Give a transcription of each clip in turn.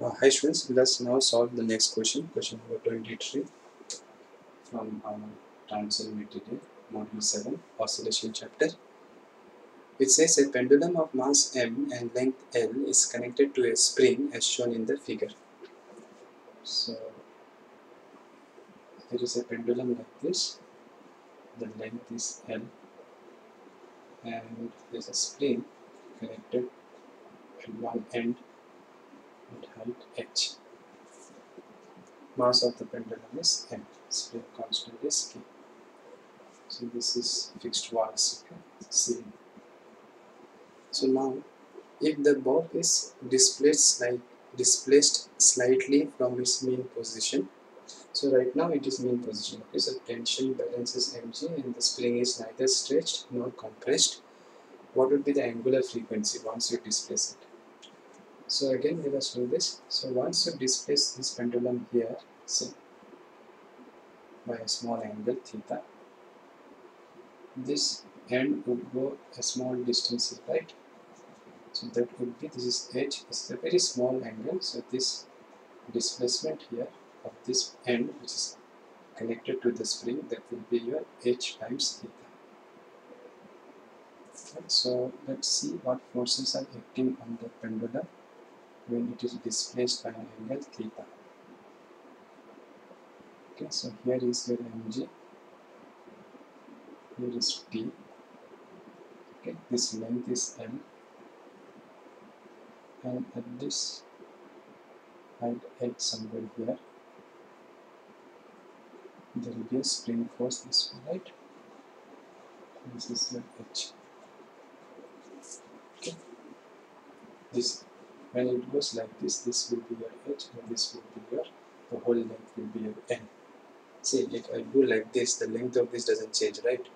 Uh, hi students, let's now solve the next question, question number 23 from our Transcend material, module 7, oscillation chapter. It says a pendulum of mass m and length l is connected to a spring as shown in the figure. So, there is a pendulum like this, the length is l and there is a spring connected at one end h. Mass of the pendulum is m. Spring constant is k. So this is fixed walls. Okay. So now, if the bob is displaced like displaced slightly from its mean position, so right now it is mean position. Okay, so tension balances mg and the spring is neither stretched nor compressed. What would be the angular frequency once you displace it? So again let us do this. So once you displace this pendulum here, say by a small angle theta, this end would go a small distance right. So that would be this is h. This is a very small angle. So this displacement here of this end which is connected to the spring that will be your h times theta. So let's see what forces are acting on the pendulum when it is displaced by an angle theta. Okay, so here is your mg, here is t. Okay, this length is l, and at this height add somewhere here, there will be a spring force this way, right? This is your h. Okay, this when it goes like this, this will be your h and this will be your, the whole length will be your n. See, if I do like this, the length of this doesn't change, right?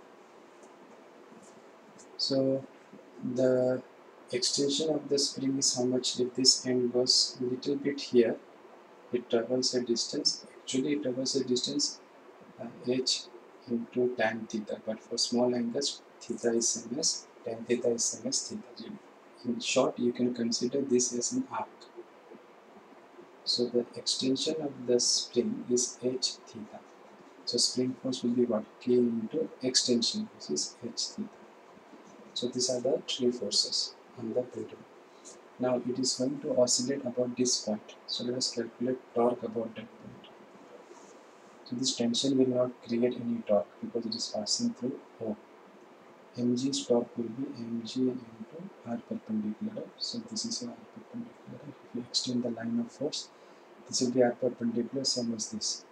So, the extension of the spring is how much if this end goes little bit here, it travels a distance, actually it travels a distance uh, h into tan theta, but for small angles, theta is same as, tan theta is same as theta in short you can consider this as an arc. So the extension of the spring is h theta. So spring force will be what? K into extension which is h theta. So these are the three forces on the pendulum now it is going to oscillate about this point. So let us calculate torque about that point. So this tension will not create any torque because it is passing through O mg's torque will be mg into r perpendicular so this is r perpendicular if you extend the line of force this will be r perpendicular same as this.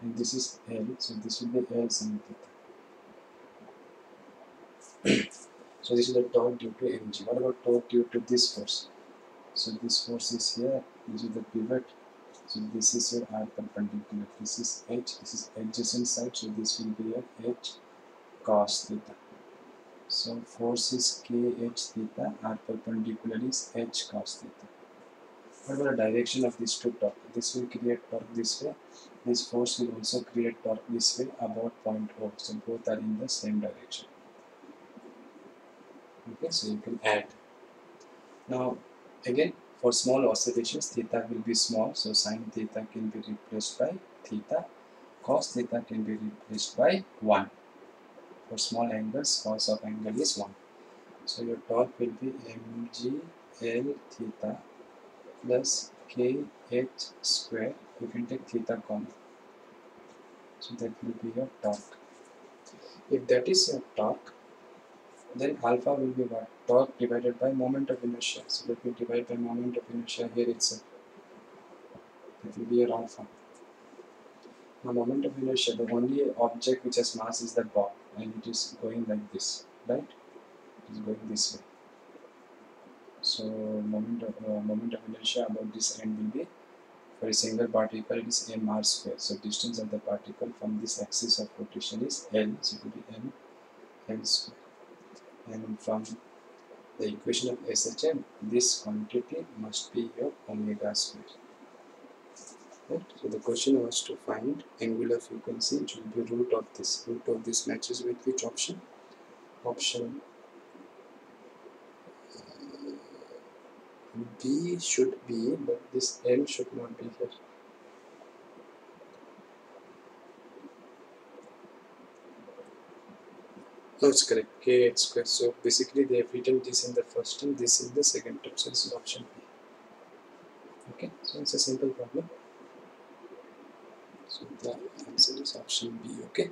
And this is l so this will be l sin theta so this is the torque due to mg what about torque due to this force? So this force is here. This is the pivot. So this is your r perpendicular this is h. This is adjacent side. So this will be your h cos theta so force is kh theta, r perpendicular is h cos theta. What about the direction of this two torque? This will create torque this way. This force will also create torque this way about point O. So both are in the same direction. Okay, so you can add. Now again for small oscillations theta will be small so sine theta can be replaced by theta. Cos theta can be replaced by 1 for small angles cos of angle is 1 so your torque will be mg l theta plus kh square. You can take theta common. So that will be your torque. If that is your torque then alpha will be what? Torque divided by moment of inertia. So let me divide by moment of inertia here itself. That will be your alpha. Now moment of inertia the only object which has mass is the bob and it is going like this right? It is going this way. So moment of uh, moment of inertia about this end will be for a single particle it is m r square. So distance of the particle from this axis of rotation is l so it will be m l square. And from the equation of SHM this quantity must be your omega square right so the question was to find angular frequency which will be root of this root of this matches with which option option B should be, but this M should not be here. It's correct. K h square. So basically, they have written this in the first term, this in the second term. So this is option B. Okay, so it's a simple problem. So the answer is option B. Okay.